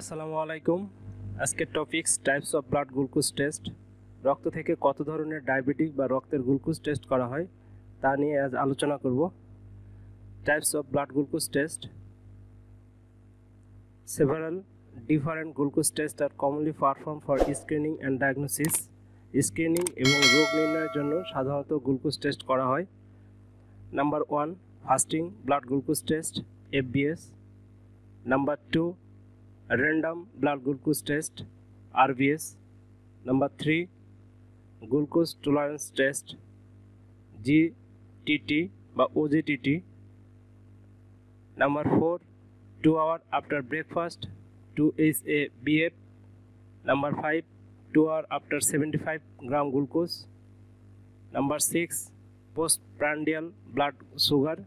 আসসালামু আলাইকুম আজকের topics types of blood glucose test রক্ত থেকে কত ধরনের ডায়াবেটিক বা রক্তের গ্লুকোজ টেস্ট করা হয় তা নিয়ে আজ আলোচনা করব types of blood glucose test several different glucose test R commonly perform for screening and diagnosis screening এবং রোগ নির্ণয়ের জন্য সাধারণত গ্লুকোজ টেস্ট করা হয় number one fasting blood glucose test FBS number two Random blood glucose test, RBS. Number 3, glucose tolerance test, GTT by OGTT. Number 4, 2 hours after breakfast, 2HABF. Number 5, 2 hours after 75 gram glucose. Number 6, postprandial blood sugar,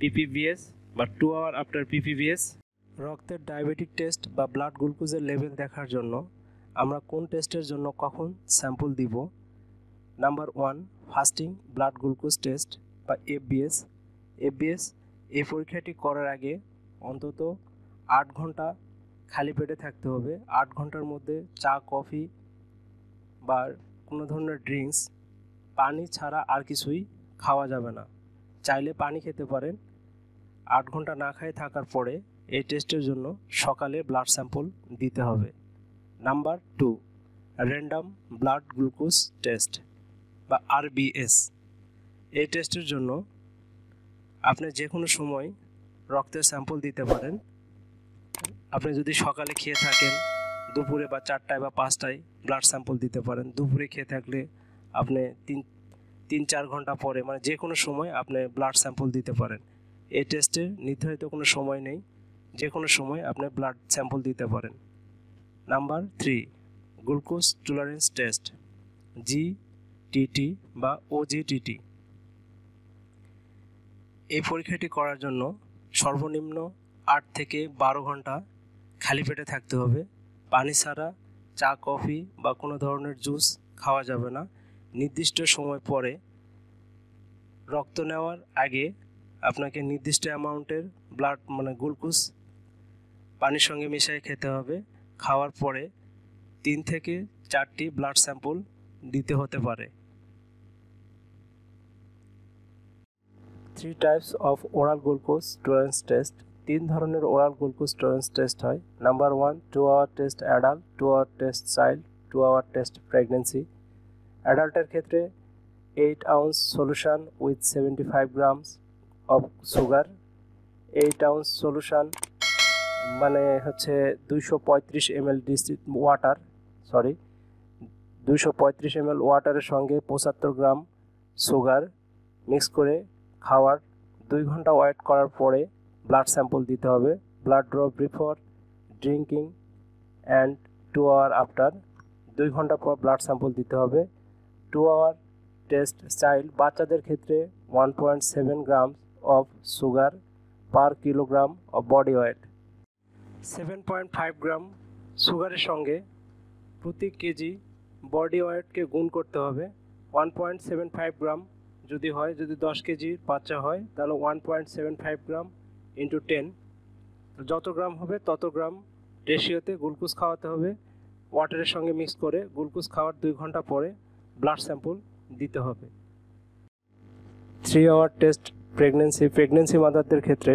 PPBS, but 2 hours after PPBS. রক্তের diabetic test বা blood গ্লুকোজের level দেখার জন্য আমরা কোন টেস্টের জন্য কখন স্যাম্পল দিব number one fasting blood glucose test বা এফবিএস এফবিএস এই পরীক্ষাটি করার আগে অন্তত আট ঘন্টা খালি পেটে থাকতে হবে আট ঘন্টার মধ্যে চা কফি বা কোনো ধরনের ড্রিঙ্কস পানি ছাড়া আর কিছুই খাওয়া যাবে না চাইলে পানি খেতে পারেন আট ঘন্টা না খায় থাকার পরে এই টেস্টের জন্য সকালে ব্লাড স্যাম্পল দিতে হবে number two random blood glucose test বা আরবিএস এই টেস্টের জন্য আপনি যে কোনো সময় রক্তের স্যাম্পল দিতে পারেন আপনি যদি সকালে খেয়ে থাকেন দুপুরে বা চারটায় বা পাঁচটায় ব্লাড স্যাম্পল দিতে পারেন দুপুরে খেয়ে থাকলে আপনি তিন তিন চার ঘন্টা পরে মানে যে কোনো সময় আপনি ব্লাড স্যাম্পল দিতে পারেন এই টেস্টের নির্ধারিত কোনো সময় নেই যে কোনো সময় আপনি ব্লাড স্যাম্পল দিতে পারেন number three glucose tolerance test G TT বা ওজিটিটি এই পরীক্ষাটি করার জন্য সর্বনিম্ন আট থেকে বারো ঘন্টা খালি পেটে থাকতে হবে পানি ছাড়া চা কফি বা কোনো ধরনের জুস খাওয়া যাবে না নির্দিষ্ট সময় পরে রক্ত নেওয়ার আগে আপনাকে নির্দিষ্ট অ্যামাউন্টের ব্লাড মানে গ্লুকোজ পানির সঙ্গে মিশিয়ে খেতে হবে খাওয়ার পরে তিন থেকে চারটি ব্লাড স্যাম্পল দিতে হতে পারে three types of oral glucose tolerance test তিন ধরনের ওরাল গ্লুকোজ টলারেন্স টেস্ট হয় number one two hour test adult two hour test child two hour test pregnancy অ্যাডাল্টের ক্ষেত্রে eight ounce solution with seventy five grams of sugar eight ounce solution মানে হচ্ছে দুইশো পঁয়ত্রিশ ML district water sorry দুইশো পঁয়ত্রিশ ML ওয়াটারের সঙ্গে পঁচাত্তর গ্রাম sugar mix করে খাওয়ার দুই ঘন্টা ওয়েট করার পরে ব্লাড স্যাম্পল দিতে হবে blood drop before drinking and two hour after দুই ঘন্টা পর ব্লাড স্যাম্পল দিতে হবে টু আওয়ার টেস্ট চাইল্ড বাচ্চাদের ক্ষেত্রে one point seven gram of sugar per kilogram of body weight seven point five gram সুগারের সঙ্গে প্রতি কেজি বডি ওয়েটকে গুণ করতে হবে one point seven five gram যদি হয় যদি দশ কেজির বাচ্চা হয় তাহলে one point seven five gram into ten যত গ্রাম হবে তত গ্রাম রেশিওতে গ্লুকোজ খাওয়াতে হবে ওয়াটারের সঙ্গে মিক্স করে গ্লুকোজ খাওয়ার দুই ঘন্টা পরে ব্লাড স্যাম্পল দিতে হবে three hour test pregnancy pregnancy মাদারদের ক্ষেত্রে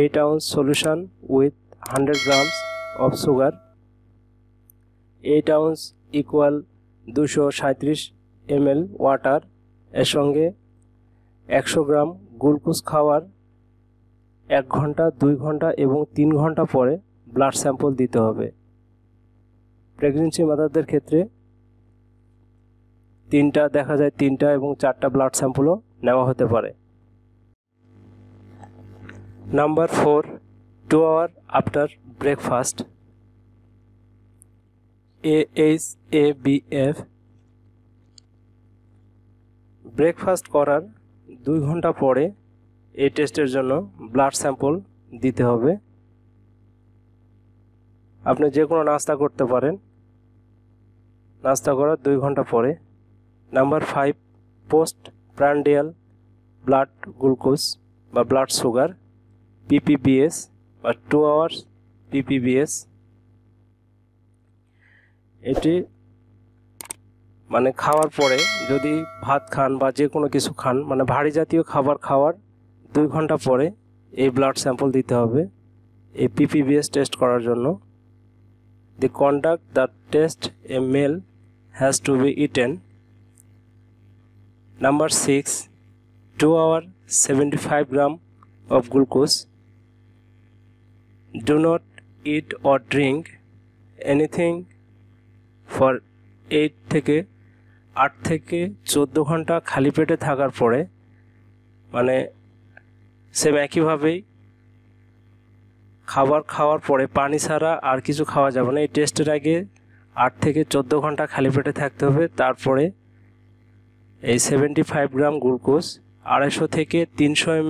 eight ounce solution with 100 grams of sugar 8 ounce equal 237 ml water এর সঙ্গে 100 গ্রাম গ্লুকোজ খাওয়ার এক ঘন্টা দুই ঘন্টা এবং তিন ঘন্টা পরে ব্লাড স্যাম্পল দিতে হবে প্রেগনেন্সি মাদারদের ক্ষেত্রে তিনটা দেখা যায় তিনটা এবং চারটা ব্লাড স্যাম্পলও নেওয়া হতে পারে number four two hour after breakfast A H A B F breakfast করার দুই ঘন্টা পরে এই টেস্টের জন্য ব্লাড স্যাম্পল দিতে হবে আপনি যে কোনো নাস্তা করতে পারেন নাস্তা করার দুই ঘন্টা পরে number five post prandial blood glucose বা ব্লাড সুগার পিপিবিএস বা টু আওয়ার্স পিপিবিএস এটি মানে খাওয়ার পরে যদি ভাত খান বা যে কোনো কিছু খান মানে ভারী জাতীয় খাবার খাওয়ার দুই ঘন্টা পরে এই ব্লাড স্যাম্পল দিতে হবে এই পিপিবিএস টেস্ট করার জন্য the conduct the test a male has to be eaten number six two hour seventy five gram of glucose do not eat or drink anything for eight থেকে আট থেকে চোদ্দো ঘন্টা খালি পেটে থাকার পরে মানে সেম একইভাবেই খাবার খাওয়ার পরে পানি ছাড়া আর কিছু খাওয়া যাবে না এই টেস্টের আগে আট থেকে চোদ্দো ঘন্টা খালি পেটে থাকতে হবে তারপরে এই সেভেন্টি ফাইভ গ্রাম গ্লুকোজ আড়াইশো থেকে তিনশো এম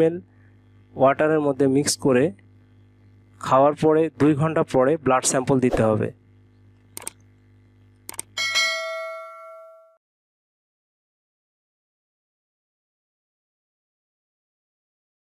ওয়াটারের মধ্যে মিক্স করে খাওয়ার পরে দুই ঘন্টা পরে ব্লাড স্যাম্পল দিতে হবে